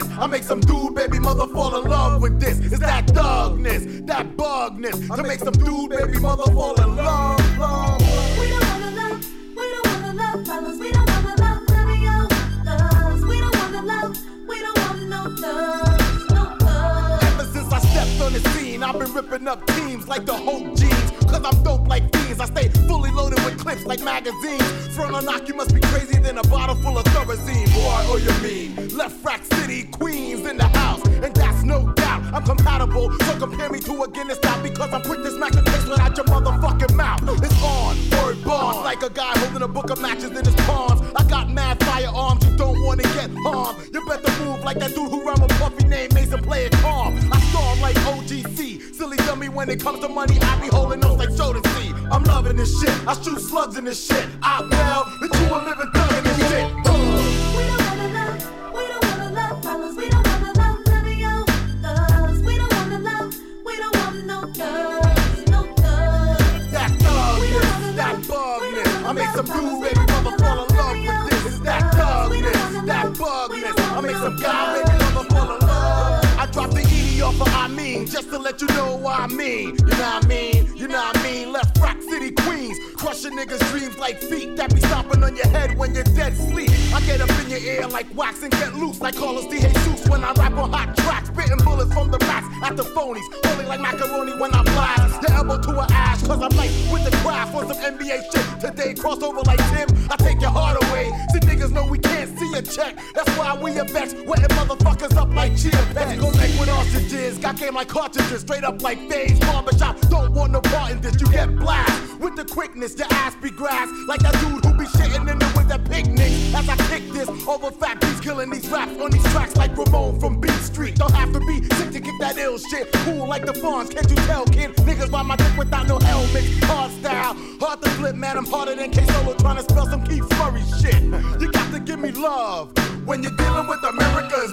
bugness. I make some dude, baby mother fall in love with this. It's that thugness, that bugness. To make some dude, baby mother fall in love, love. We don't wanna love, we don't wanna love, fellas. We don't wanna love none of your thugs. We don't wanna love, we don't want no thugs, no thugs. Ever since I stepped on the scene, I've been ripping up teams like the Hulk jeans. Cause I'm dope like fiends. I stay like magazines. Front on knock, you must be crazy than a bottle full of Thorazine. Boy, oh you mean? Left Rack City, Queens in the house. And that's no doubt. I'm compatible. So compare me to a Guinness style because I'm quick to smack the taste out your motherfucking mouth. It's on, word bond. Like a guy holding a book of matches in his palms. I got mad firearms, you don't wanna get harmed. You better move like that dude who rhyme with Puffy named Mason, play it calm. I like OGC. Silly dummy when it comes to money, I be holding notes like Soda C. I'm loving this shit. I shoot slugs in this shit. I now that you a living thug in this shit. We don't wanna love, we don't wanna love, fellas. We don't wanna love none of your thugs. We don't wanna love, we don't want no thugs, no thugs. That thugness, that bugness. I make some dude, mean, just to let you know what I mean. You know what I mean? You know what I mean? Left Rock City, Queens. Crushing niggas' dreams like feet that be stomping on your head when you're dead sleep. I get up in your ear like wax and get loose like Carlos D. Jesus when I rap on hot tracks. Spitting bullets from the racks at the phonies. Holding like macaroni when I blast. The elbow to an ash, cause I'm like with the craft on some NBA shit. Today, crossover like Tim, I take your heart away. See, niggas know we can't see a check. That's why we a best. Wetting motherfuckers up like chia pets. Go ostriches. Got game like cartridges. Straight up like phase. Barbershop. Don't want no part in this. You get blast. With the quickness, your ass be grass. Like that dude who be shitting in the with that picnic. As I kick this over fat beats, killing these raps on these tracks like Ramon from Beat Street. Don't have to be sick to kick that ill shit. Cool like the Fonz, can't you tell, kid? Niggas buy my dick without no helmet. Hard style, hard to flip, man. I'm harder than K Solo trying to spell some Keith Murray shit. You got to give me love when you're dealing with America's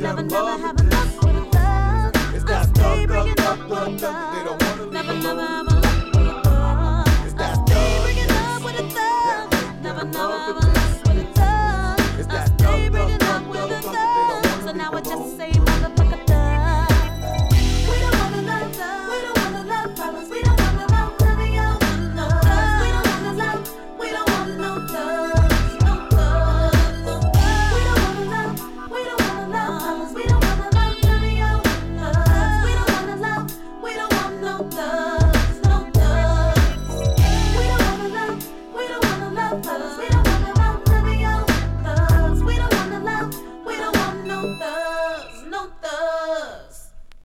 never, never have a 了。